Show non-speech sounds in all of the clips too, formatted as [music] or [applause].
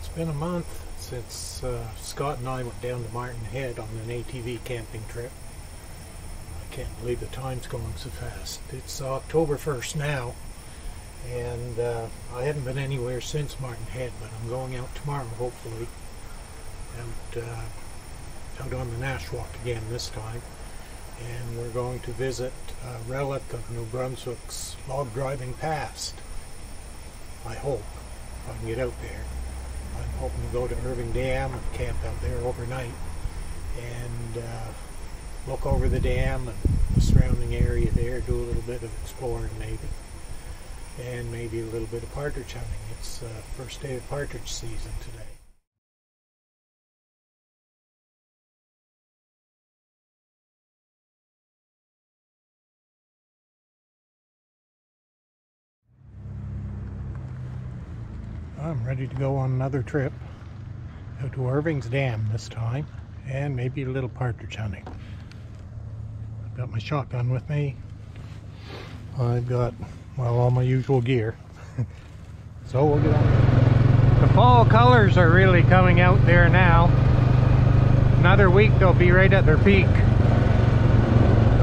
It's been a month since uh, Scott and I went down to Martin Head on an ATV camping trip. I can't believe the time's going so fast. It's October 1st now, and uh, I haven't been anywhere since Martin Head, but I'm going out tomorrow, hopefully, out, uh, out on the Nashwaak again this time. And we're going to visit a relic of New Brunswick's log driving past. I hope, I can get out there. I'm hoping to go to Irving Dam and camp out there overnight and uh, look over the dam and the surrounding area there, do a little bit of exploring maybe, and maybe a little bit of partridge hunting. It's uh, first day of partridge season today. Ready to go on another trip out to Irving's Dam this time and maybe a little partridge hunting. I've got my shotgun with me. I've got, well, all my usual gear. [laughs] so we'll get on. The fall colors are really coming out there now. Another week they'll be right at their peak.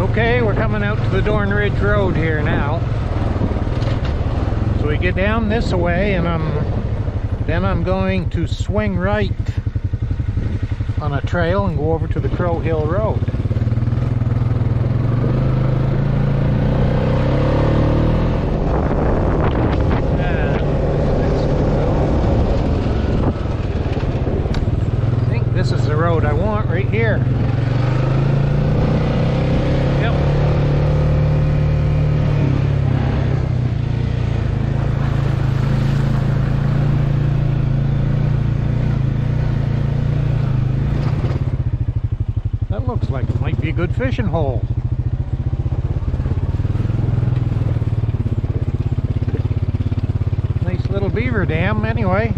Okay, we're coming out to the Dorn Ridge Road here now. So we get down this way and I'm then I'm going to swing right on a trail and go over to the Crow Hill Road. I think this is the road I want right here. good fishing hole. Nice little beaver dam anyway.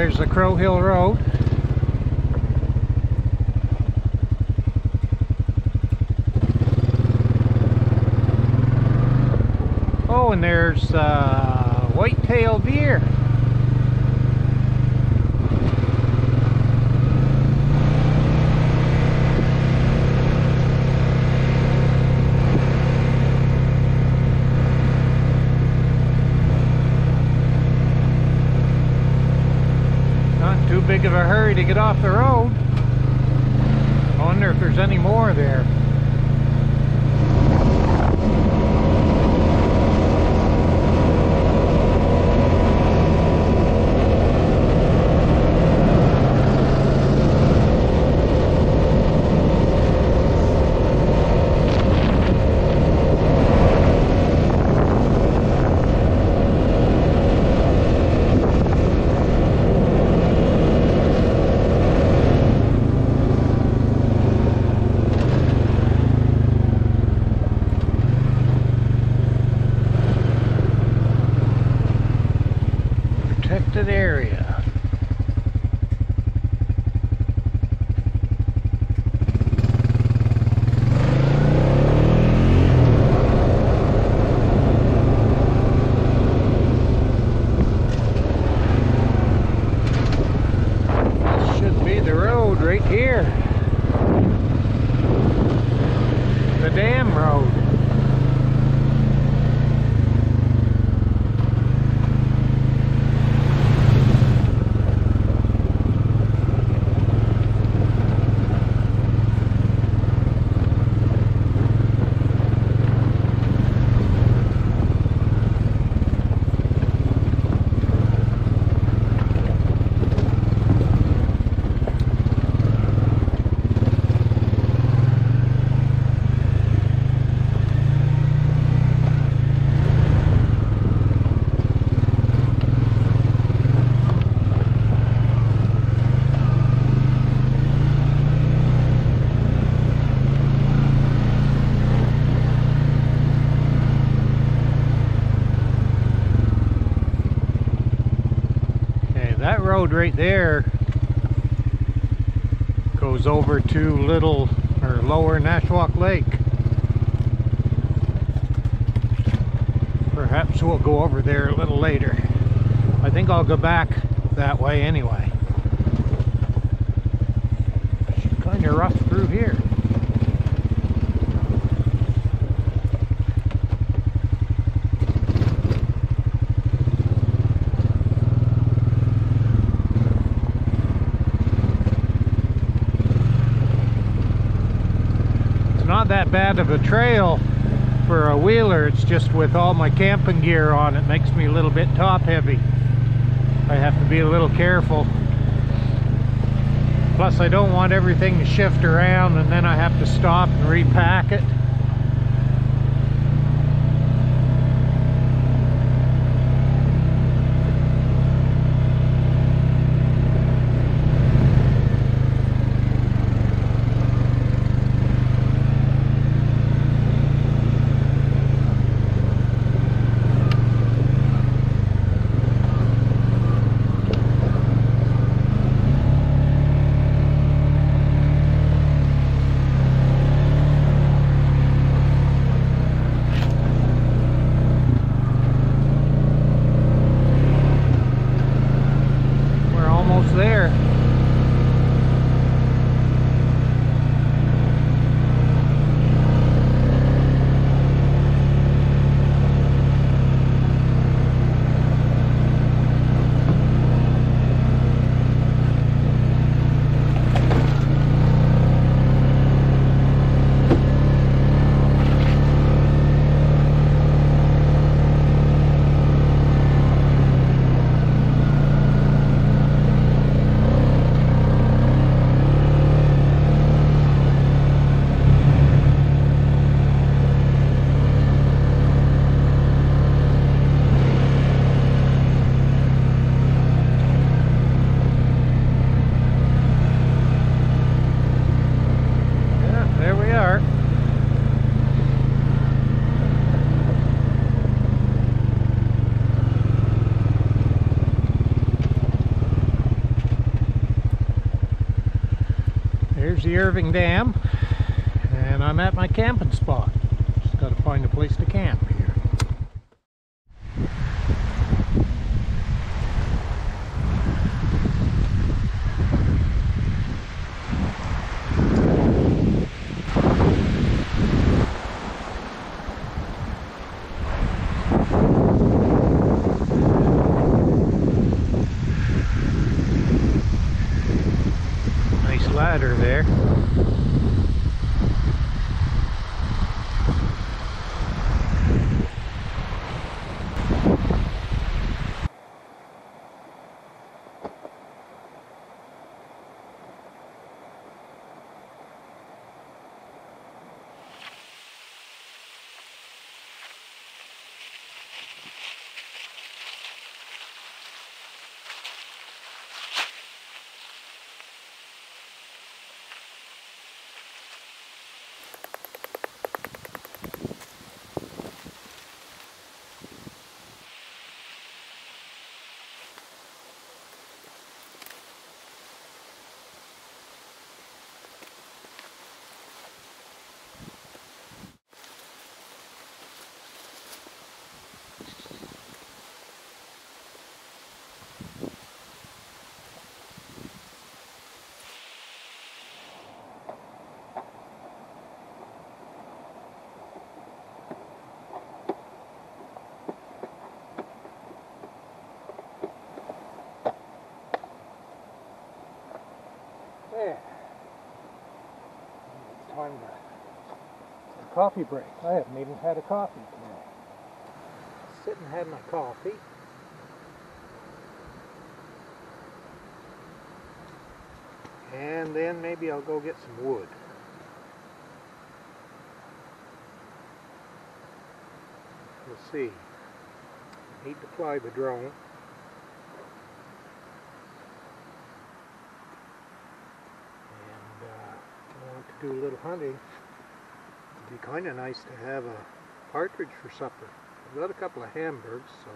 there's the Crow Hill Road. Oh, and there's uh, white-tailed deer. Road right there goes over to Little or Lower Nashwaak Lake. Perhaps we'll go over there a little later. I think I'll go back that way anyway. Kind of rough through here. It's not that bad of a trail for a wheeler. It's just with all my camping gear on, it makes me a little bit top heavy. I have to be a little careful. Plus I don't want everything to shift around and then I have to stop and repack it. We're almost there. Yeah, there we are. There's the Irving Dam, and I'm at my camping spot. Just got to find a place to camp here. Nice ladder there. There. A coffee break. I haven't even had a coffee today. Sit and have my coffee. And then maybe I'll go get some wood. We'll see. Need to fly the drone. do a little hunting, it'd be kind of nice to have a partridge for supper. I've got a couple of hamburgers, so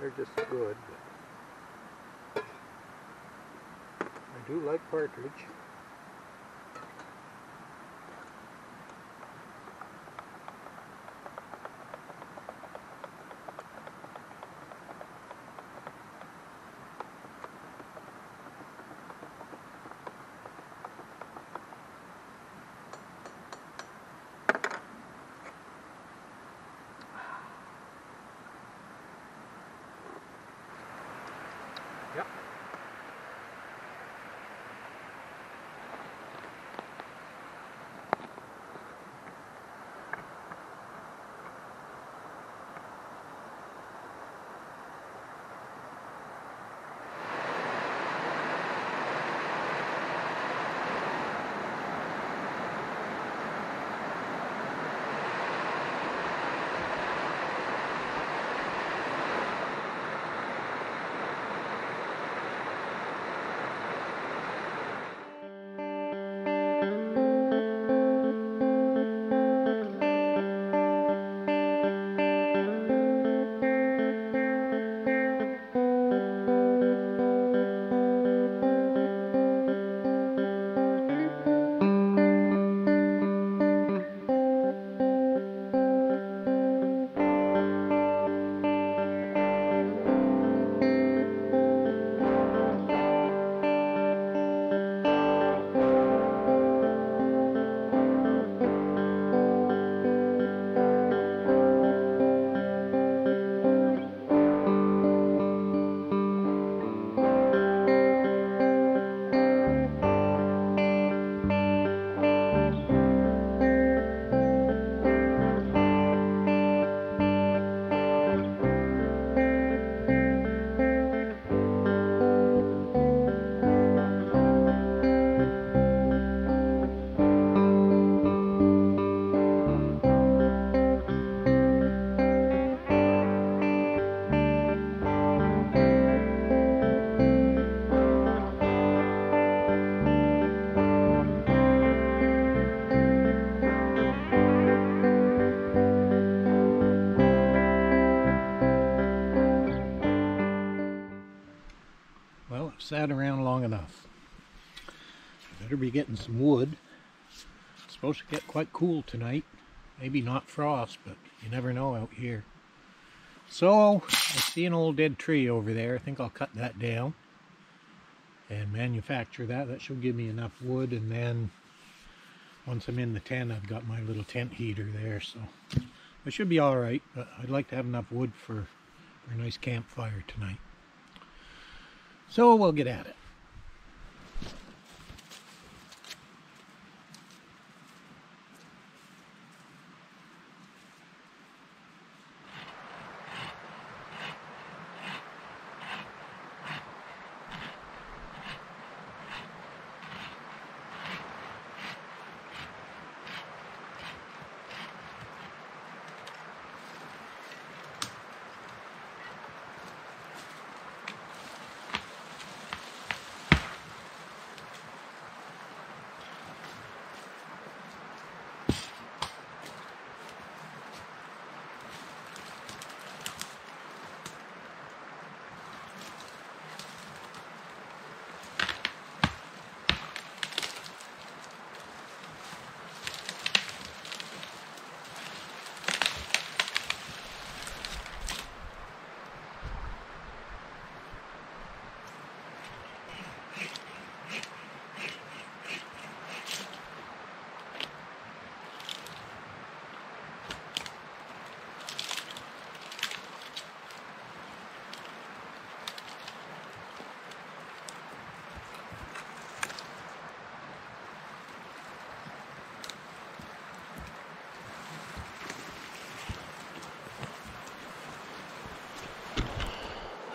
they're just good. I do like partridge. Sat around long enough. Better be getting some wood. It's supposed to get quite cool tonight. Maybe not frost, but you never know out here. So, I see an old dead tree over there. I think I'll cut that down and manufacture that. That should give me enough wood and then once I'm in the tent, I've got my little tent heater there, so I should be all right, but I'd like to have enough wood for, for a nice campfire tonight. So we'll get at it.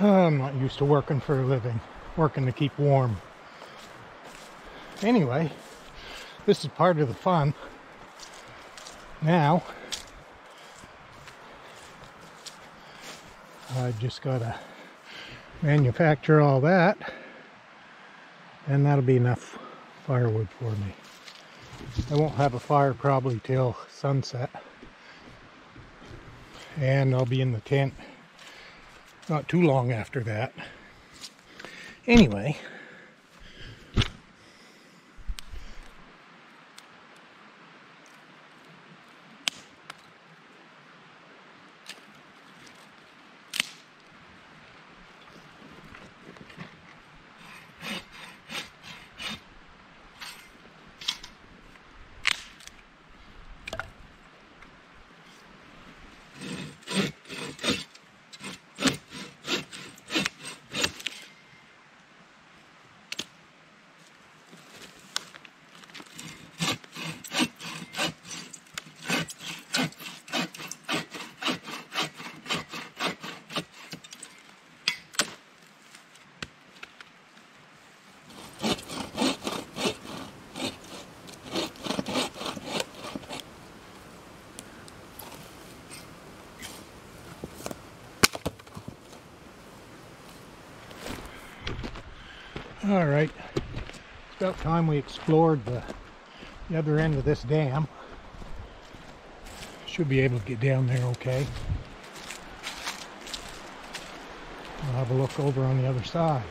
I'm not used to working for a living, working to keep warm. Anyway, this is part of the fun. Now, I just gotta manufacture all that, and that'll be enough firewood for me. I won't have a fire probably till sunset, and I'll be in the tent not too long after that. Anyway, All right, it's about time we explored the, the other end of this dam. Should be able to get down there okay. I'll have a look over on the other side.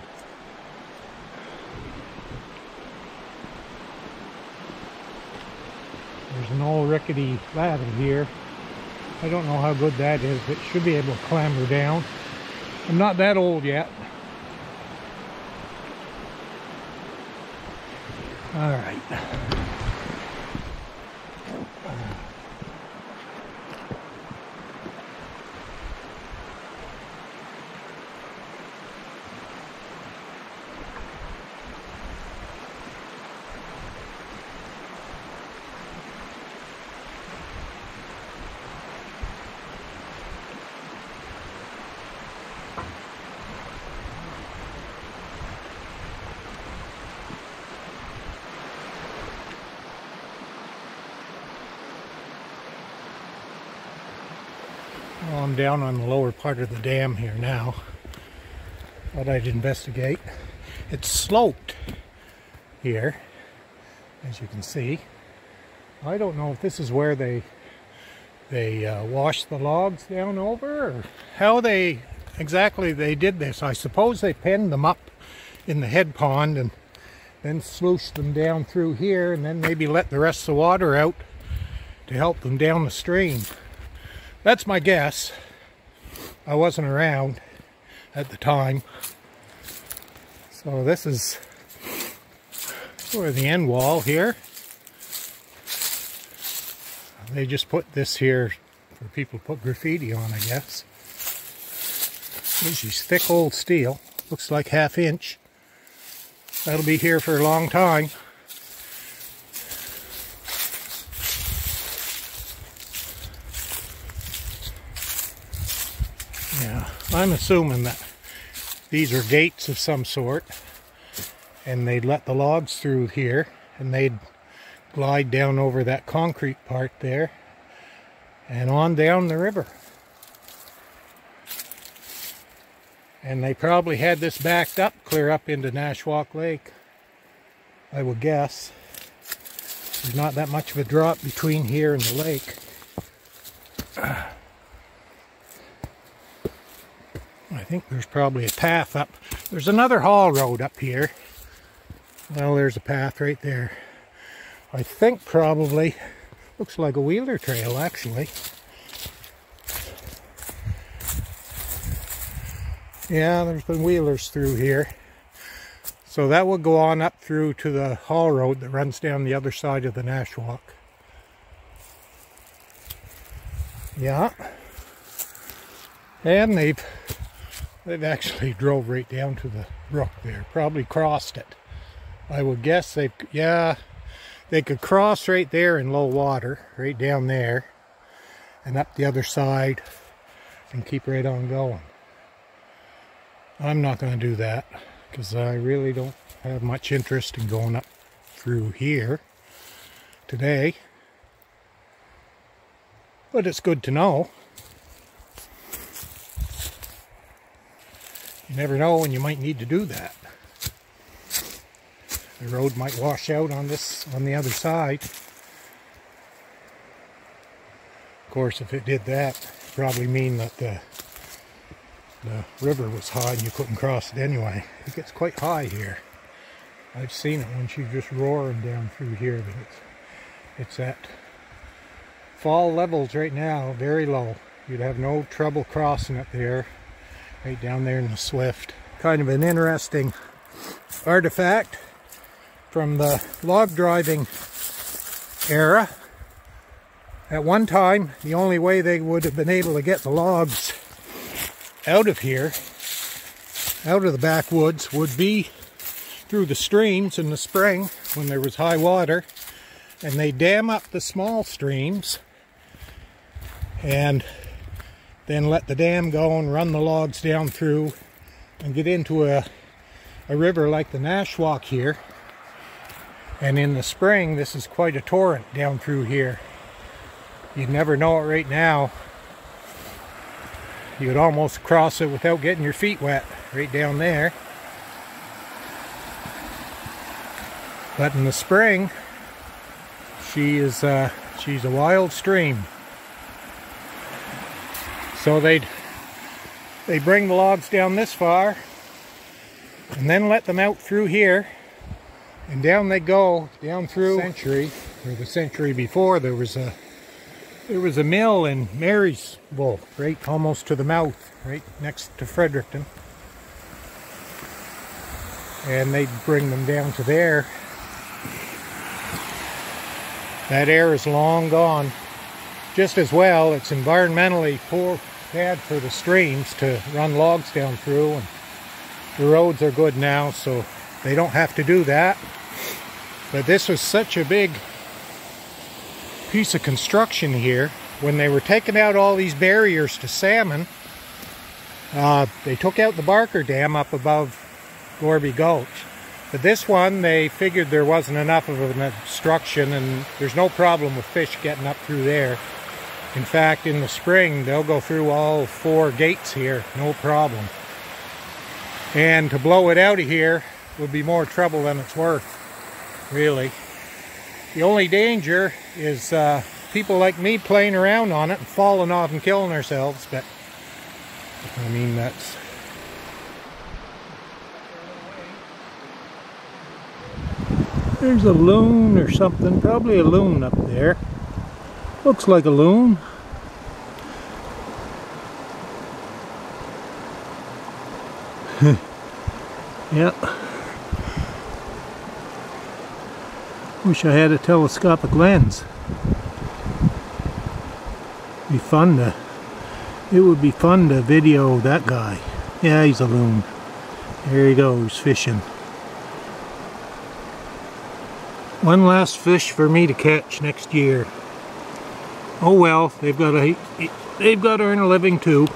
There's an old rickety ladder here. I don't know how good that is, but should be able to clamber down. I'm not that old yet. All right. Down on the lower part of the dam here now. Thought I'd investigate. It's sloped here, as you can see. I don't know if this is where they they uh, wash the logs down over or how they exactly they did this. I suppose they penned them up in the head pond and then sluiced them down through here and then maybe let the rest of the water out to help them down the stream. That's my guess. I wasn't around at the time. So this is sort of the end wall here. They just put this here for people to put graffiti on, I guess. This is thick old steel. Looks like half inch. That'll be here for a long time. I'm assuming that these are gates of some sort and they'd let the logs through here and they'd glide down over that concrete part there and on down the river. And they probably had this backed up clear up into Nashwaak Lake, I would guess. There's not that much of a drop between here and the lake. I think there's probably a path up. There's another haul road up here. Well, there's a path right there. I think probably, looks like a wheeler trail actually. Yeah, there's been wheelers through here. So that will go on up through to the haul road that runs down the other side of the Nashwaak. Yeah. And they've They've actually [laughs] drove right down to the brook there. Probably crossed it. I would guess they, yeah, they could cross right there in low water, right down there, and up the other side, and keep right on going. I'm not going to do that, because I really don't have much interest in going up through here today. But it's good to know. You never know when you might need to do that. The road might wash out on this, on the other side. Of course, if it did that, probably mean that the, the river was high and you couldn't cross it anyway. It gets quite high here. I've seen it when she's just roaring down through here, but it's, it's at fall levels right now, very low. You'd have no trouble crossing it there right down there in the Swift. Kind of an interesting artifact from the log driving era. At one time, the only way they would have been able to get the logs out of here, out of the backwoods, would be through the streams in the spring when there was high water. And they dam up the small streams and then let the dam go and run the logs down through and get into a, a river like the Nashwaak here. And in the spring, this is quite a torrent down through here. You'd never know it right now. You would almost cross it without getting your feet wet right down there. But in the spring, she is uh, she's a wild stream. So they'd they bring the logs down this far and then let them out through here. And down they go down through century or the century before there was a there was a mill in Marysville right almost to the mouth right next to Fredericton. And they'd bring them down to there. That air is long gone. Just as well it's environmentally poor bad for the streams to run logs down through and the roads are good now so they don't have to do that. But this was such a big piece of construction here. When they were taking out all these barriers to salmon uh, they took out the Barker Dam up above Gorby Gulch. But this one they figured there wasn't enough of an obstruction and there's no problem with fish getting up through there in fact, in the spring, they'll go through all four gates here, no problem. And to blow it out of here would be more trouble than it's worth, really. The only danger is uh, people like me playing around on it and falling off and killing ourselves, but I mean, that's... There's a loon or something, probably a loon up there. Looks like a loon. [laughs] yep. Wish I had a telescopic lens. Be fun to it would be fun to video that guy. Yeah, he's a loon. There he goes fishing. One last fish for me to catch next year oh well, they've got to they've got to earn a living too.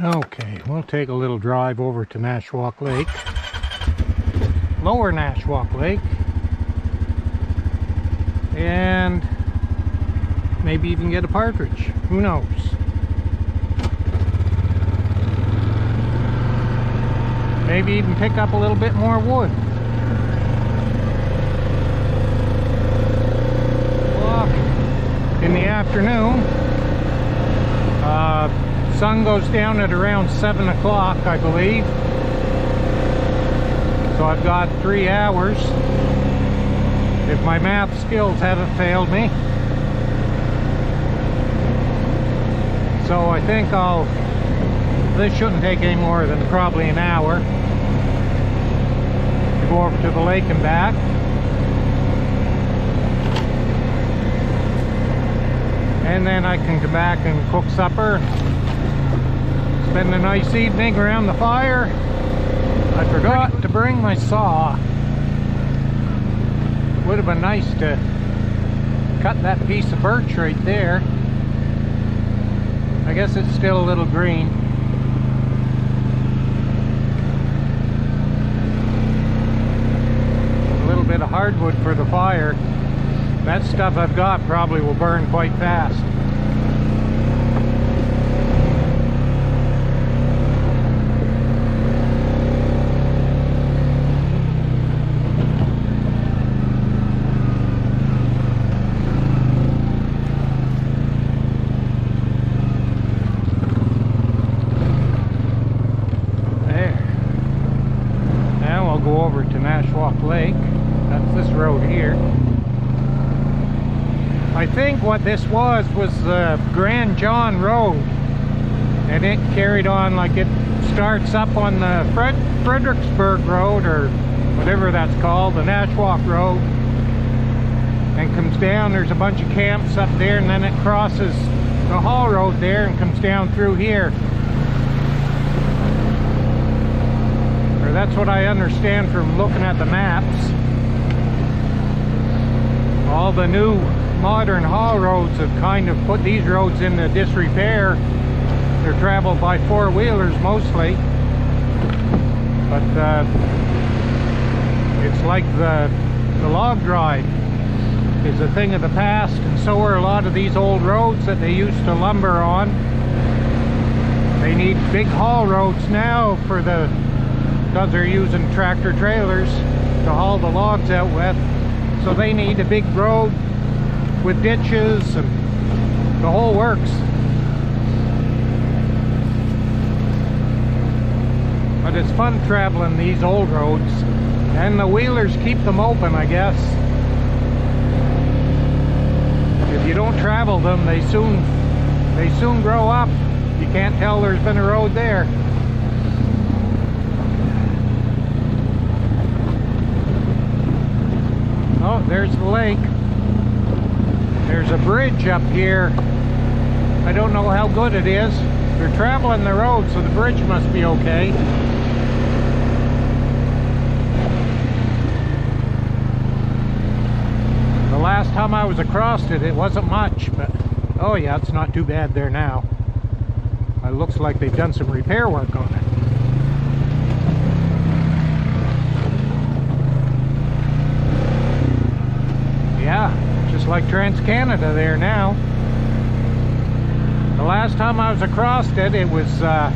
Okay, we'll take a little drive over to Nashwaak Lake. Lower Nashwaak Lake. And maybe even get a partridge. Who knows? Maybe even pick up a little bit more wood. Look, in the afternoon, sun goes down at around 7 o'clock, I believe. So I've got three hours. If my math skills haven't failed me. So I think I'll, this shouldn't take any more than probably an hour to go over to the lake and back. And then I can come back and cook supper Spend a nice evening around the fire. I forgot to bring my saw. Would have been nice to cut that piece of birch right there. I guess it's still a little green. A little bit of hardwood for the fire. That stuff I've got probably will burn quite fast. think what this was was the Grand John Road and it carried on like it starts up on the Fred Fredericksburg Road or whatever that's called, the Nashwaak Road and comes down, there's a bunch of camps up there and then it crosses the haul Road there and comes down through here. Or that's what I understand from looking at the maps. All the new modern haul roads have kind of put these roads into disrepair. They're traveled by four-wheelers mostly. But uh, it's like the, the log drive is a thing of the past and so are a lot of these old roads that they used to lumber on. They need big haul roads now for the because they're using tractor trailers to haul the logs out with. So they need a big road with ditches and the whole works. But it's fun traveling these old roads and the wheelers keep them open I guess. If you don't travel them they soon they soon grow up. You can't tell there's been a road there. Oh, there's the lake. There's a bridge up here. I don't know how good it is. They're traveling the road, so the bridge must be okay. The last time I was across it, it wasn't much, but oh yeah, it's not too bad there now. It looks like they've done some repair work on it. Yeah, just like Trans-Canada there now. The last time I was across it, it was uh,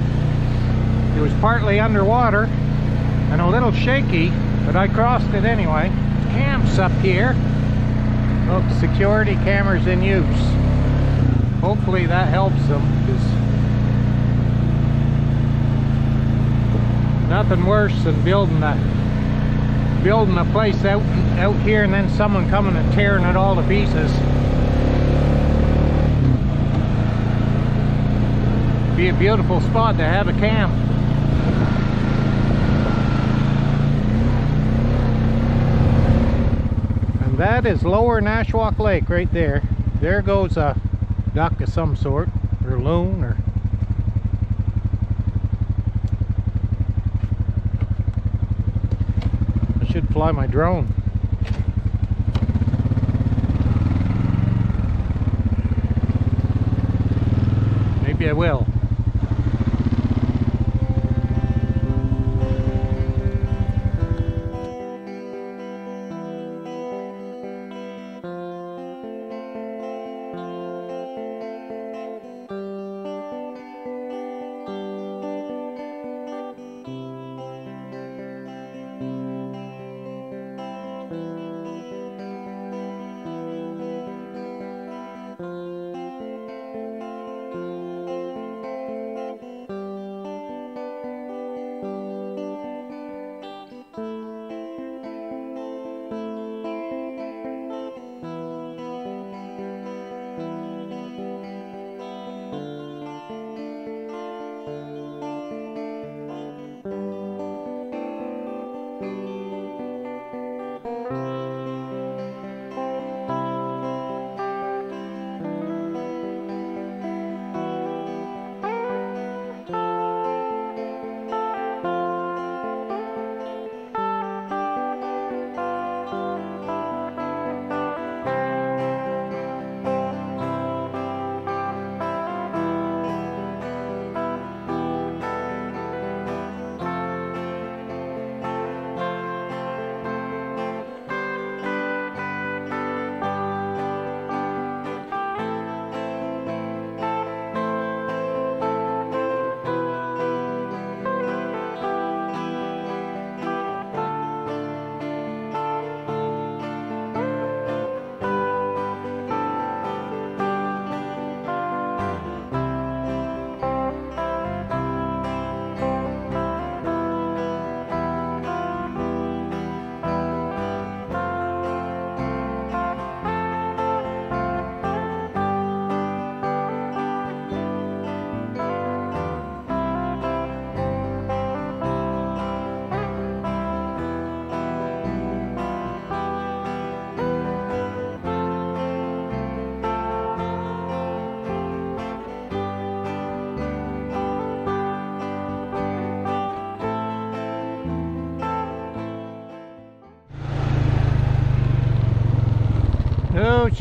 it was partly underwater and a little shaky, but I crossed it anyway. Camps up here. Look, security cameras in use. Hopefully that helps them, because nothing worse than building a building a place out out here and then someone coming and tearing it all to pieces. Be a beautiful spot to have a camp. And that is lower Nashwaak Lake right there. There goes a duck of some sort, or loon, or should fly my drone. Maybe I will.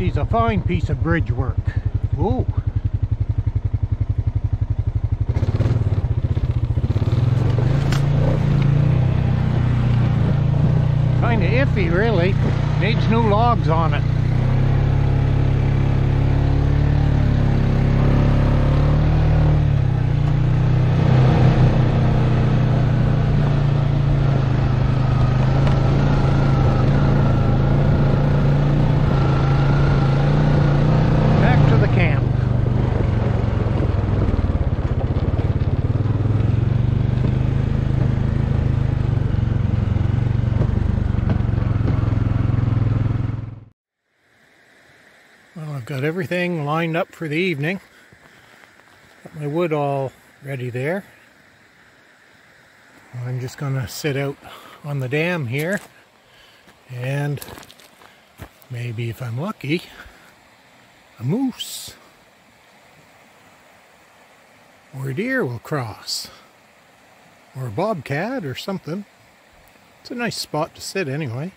She's a fine piece of bridge work. Ooh. Kinda iffy really. Needs new logs on it. Back to the camp. Well, I've got everything lined up for the evening. Got my wood all ready there. I'm just going to sit out on the dam here and maybe if I'm lucky, a moose or a deer will cross or a bobcat or something. It's a nice spot to sit anyway.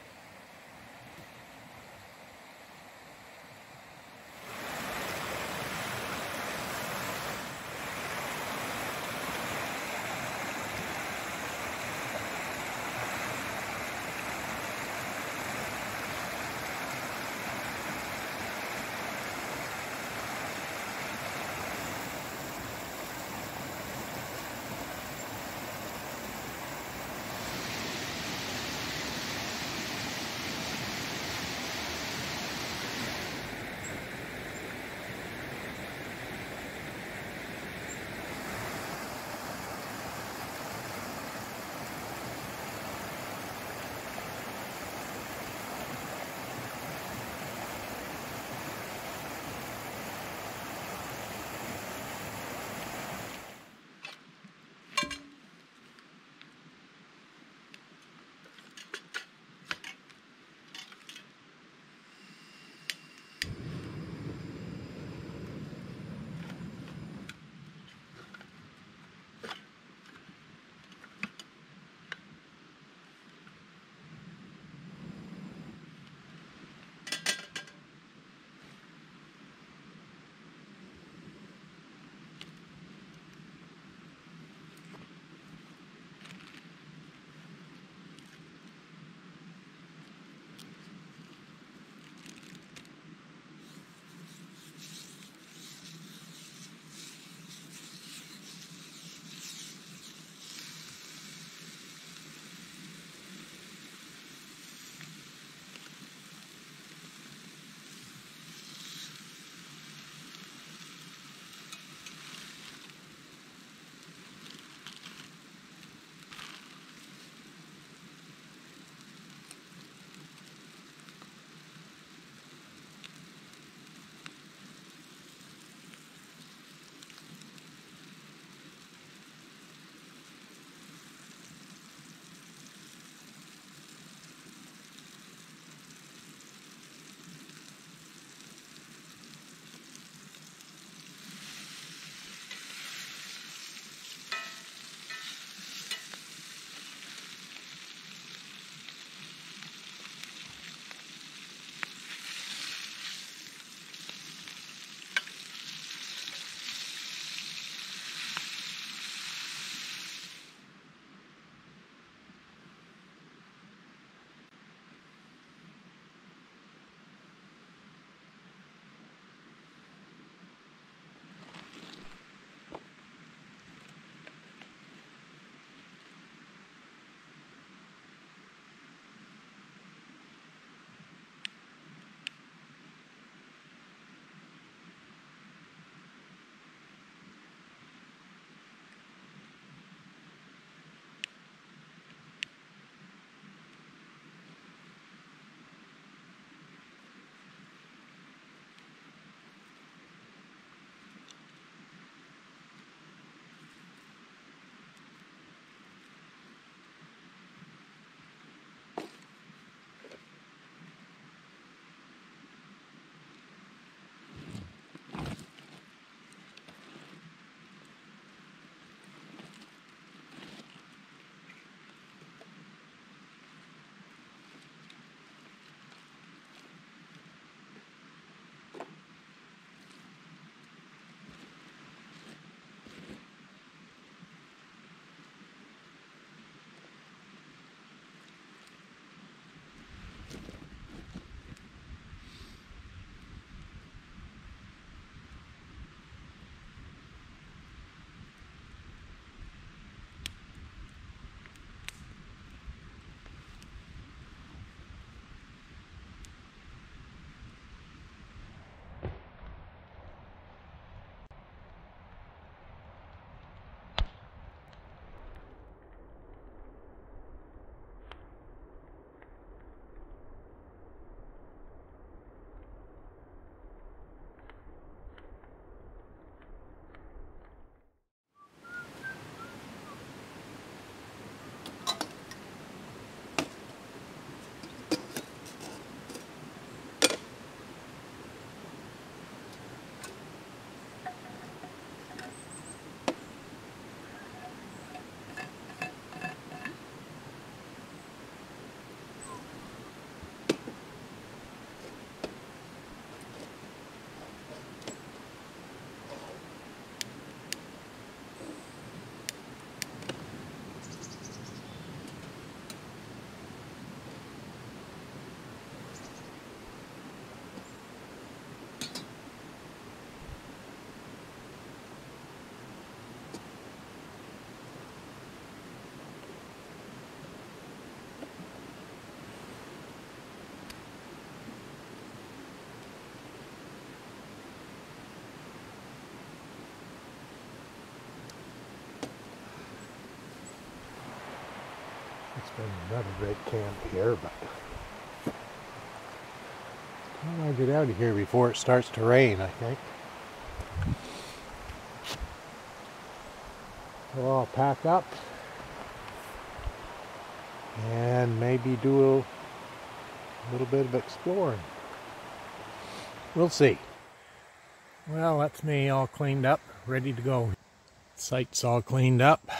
Another great camp here, but I want to get out of here before it starts to rain, I think. So I'll pack up and maybe do a little bit of exploring. We'll see. Well, that's me all cleaned up, ready to go. Site's all cleaned up.